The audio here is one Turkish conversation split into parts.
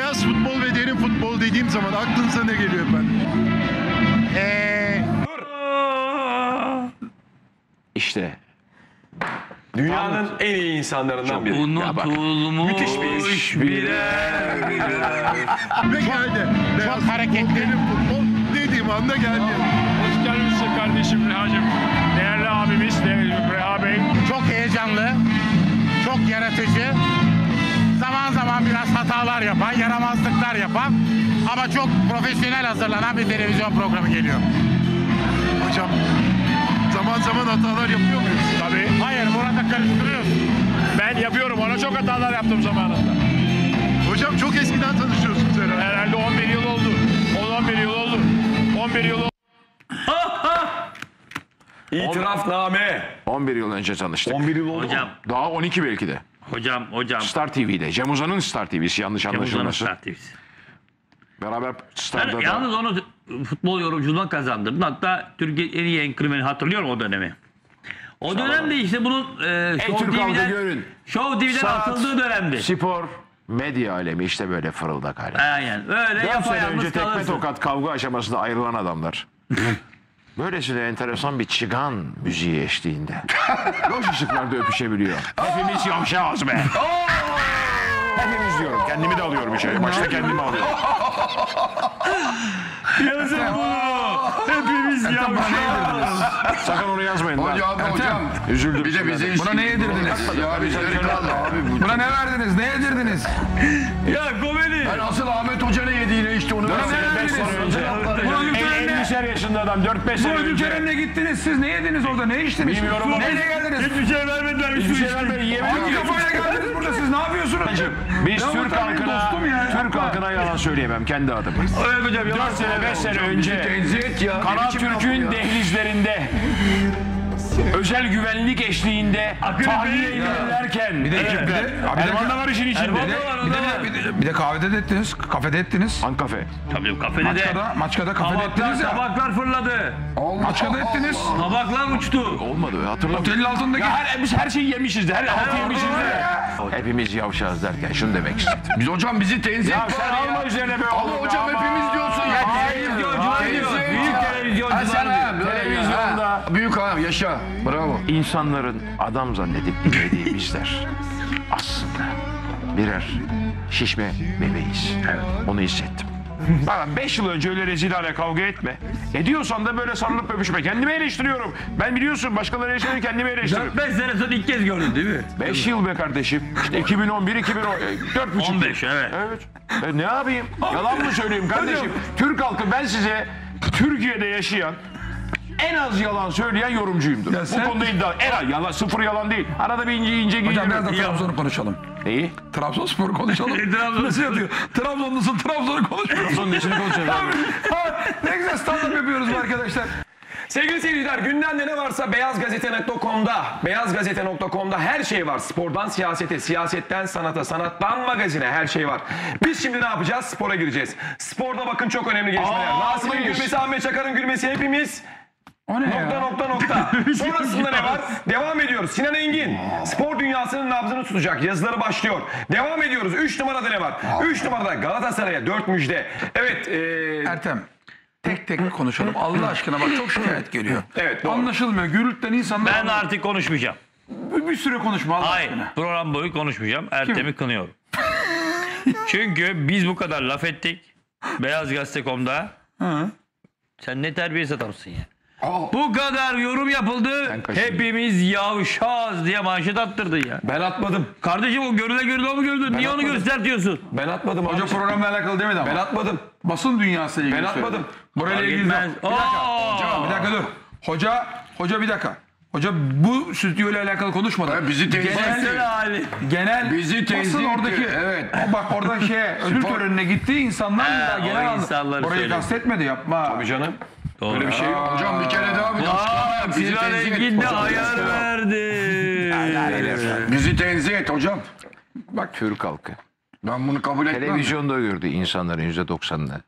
beyaz futbol ve derin futbol dediğim zaman aklınıza ne geliyor efendim? Ee, İşte Dünyanın en iyi insanlarından biri. Unutulmuş Müthiş bir- birer birer. Ve geldi. Beyaz hareketli. derin futbol dediğim anda geldi. Hoş geldiniz kardeşim Reha'cığım. Değerli abimiz değerli Reha Bey. çok heyecanlı, çok yaratıcı. Zaman zaman biraz hatalar yapan, yaramazlıklar yapan ama çok profesyonel hazırlanan bir televizyon programı geliyor. Hocam zaman zaman hatalar yapıyor muyuz? Tabii. Hayır, burada karıştırıyoruz. Ben yapıyorum. Ona çok hatalar yaptım zamanında. Hocam çok eskiden tanışıyorsunuz herhalde. Herhalde 11 yıl oldu. 10-11 yıl oldu. 11 yıl oldu. İtirafname. 11 yıl önce tanıştık. 11 yıl oldu. Hocam, Daha 12 belki de. Hocam, hocam. Star TV'de. Cem Uzan'ın Star TV'si yanlış Cem Uzan'ın anlaşılmasın. Star TV'si. Beraber Ben Star'da da. yalnız onu futbol yorumculuğuna kazandırdım. Hatta Türkiye en iyi enkırmeni hatırlıyorum o dönemi. O dönemde işte bunun e, Show Türk halkı TV'den, görün. Show TV'den Saat, atıldığı dönemdi. Spor, medya alemi işte böyle fırıldak hali. Aynen. Öyle 4 sene yapayalnız önce tekme kalırsın. tokat kavga aşamasında ayrılan adamlar. Böylesine enteresan bir çıgan müziği eşliğinde. Loş ışıklarda öpüşebiliyor. Hepimiz yavşağız be. Hepimiz diyorum. Kendimi de alıyorum içeri. Başta kendimi alıyorum. Yazın bunu. Hepimiz yavşağız. Sakın onu yazmayın. lan. Hocam hocam. Üzüldüm. Bir de şimdi. Buna ne yedirdiniz? Ya bize abi. bu- Buna ne verdiniz? Ne yedirdiniz? Ya komedi. Ben asıl Ahmet Hoca'nın yediğine işte onu Ben sana önce- Buna yumuşak 70'er yaşında adam 4-5 sene Bu ödül gittiniz siz ne yediniz orada ne içtiniz? Bilmiyorum ama- Nereye geldiniz? Hiçbir şey vermediler. Hiçbir şey, şey vermediler. Yemin Hangi ediyorum. kafayla geldiniz burada siz ne yapıyorsunuz? Biz Ya Türk vatandaşım, halkına, ya, Türk yapma. halkına yalan söyleyemem kendi adıma. Ay hocam, yalan 4 sene 5 sene önce Tenzih Türk'ün ya? dehlizlerinde özel güvenlik eşliğinde tahliye edilirken Bir de bir de- abi Erman da var işin Bir içinde. de, bir de, bir de, bir de kahvede de ettiniz, kafede ettiniz. Hangi kafe? Tabii kafede de. Maçkada, maçkada kafede ettiniz Tabaklar, ya. tabaklar fırladı. Maçkada ettiniz. Tabaklar uçtu. Olmadı hatırlamıyorum. Otelin altındaki... Ya her, biz her şeyi yemişiz de, her altı yemişiz de. Hepimiz yavşağız derken şunu demek istedim. Biz hocam bizi tenzih Ya et sen alma üzerine be Ama hocam ya, hepimiz diyorsun ya. Televizyoncular Tenzih diyor. et Büyük ya. televizyoncular Ha sen ha diyor. böyle Büyük ha yaşa. Bravo. İnsanların adam zannedip dinlediği bizler aslında birer şişme bebeğiz. Evet. Onu hissettim. Bak 5 yıl önce öyle rezil hale kavga etme. Ediyorsan da böyle sarılıp öpüşme. Kendimi eleştiriyorum. Ben biliyorsun başkaları eleştiriyor kendimi eleştiriyorum. 4-5 sene sonra ilk kez gördün değil mi? 5 yıl be kardeşim. İşte 2011, 2010, 4 buçuk. 15 evet. Evet. E ne yapayım? Yalan mı söyleyeyim kardeşim? Türk halkı ben size Türkiye'de yaşayan en az yalan söyleyen yorumcuyumdur. Ya sen- Bu konuda iddia. En az yalan, sıfır yalan değil. Arada bir ince ince Hocam biraz da giyinirim. Trabzon'u konuşalım. Neyi? Trabzonspor'u konuşalım. Trabzonspor. Nasıl yapıyor? Trabzonlusun Trabzon'u konuşuyoruz. Trabzon'un nesini konuşacağız abi? Ha, ne güzel stand-up yapıyoruz arkadaşlar. Sevgili seyirciler gündemde ne varsa beyazgazete.com'da beyazgazete.com'da her şey var. Spordan siyasete, siyasetten sanata, sanattan magazine her şey var. Biz şimdi ne yapacağız? Spora gireceğiz. Sporda bakın çok önemli gelişmeler. Aa, Rasim'in gülmesi, Ahmet Çakar'ın gülmesi hepimiz O ne Nokta ya? nokta nokta. Sonrasında ne var? Devam ediyoruz. Sinan Engin spor dünyasının nabzını tutacak. Yazıları başlıyor. Devam ediyoruz. 3 numarada ne var? 3 numarada Galatasaray'a 4 müjde. Evet. eee Ertem. Tek tek konuşalım. Allah aşkına bak çok şikayet geliyor. Evet, doğru. Anlaşılmıyor. Gürültten insanlar... Ben artık konuşmayacağım. Bir, bir süre konuşma Allah Hayır aşkına. program boyu konuşmayacağım. Ertem'i kınıyorum. Çünkü biz bu kadar laf ettik. Beyaz Gazete.com'da. Sen ne terbiyesiz adamsın ya. Bu kadar yorum yapıldı. Hepimiz yavşağız diye manşet attırdın ya. ben atmadım. Kardeşim o görüle görüle o mu gördün? Niye onu atmadım. göstertiyorsun? Ben atmadım. Hoca programla alakalı demedi ama. Ben atmadım. Basın dünyası ile ilgili Ben atmadım. Burayla ilgili. Bir dakika. Aa! Hoca, bir dakika dur. Hoca, hoca bir dakika. Hoca bu stüdyo ile alakalı konuşmadı. Ha, bizi tenzih Genel-. Genel Bizi tenzih basın oradaki evet. bak orada şey ödül törenine gittiği insanlar da o genel insanları orayı söyledi. kastetmedi yapma. Tabii canım. Doğru. Öyle bir şey yok. Hocam bir kere daha bir Bizi Sinan. Engin de ayar verdi. Bizi tenzih et hocam. Bak Türk halkı. Ben bunu kabul etmem. Televizyonda gördü insanların yüzde doksanını.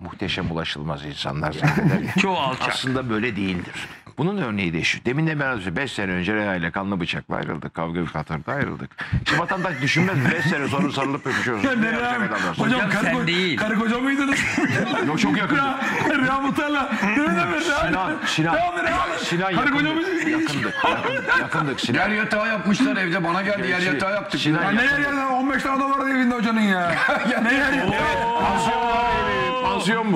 Muhteşem ulaşılmaz insanlar zanneder. Çoğu alçak. Aslında böyle değildir. Bunun örneği de şu. Demin de ben az 5 sene önce Reha ile kanlı bıçakla ayrıldık. Kavga bir patırda ayrıldık. Şimdi vatandaş düşünmez 5 sene sonra sarılıp öpüşüyorsun. Ne yapacak adamlar? Hocam karı, sen ko- değil. karı koca mıydınız? Yok çok yakındık. Reha Muhtar'la. Sinan, Sinan, Sinan Karı koca mıydınız? Yakındık, yakındık, yakındık Sinan. Yer yatağı yapmışlar evde. Bana geldi yer yatağı yaptık. Sinan Ya ne yer lan? 15 tane adam var evinde hocanın ya. ne yer yer? Pansiyon var pansiyon bu.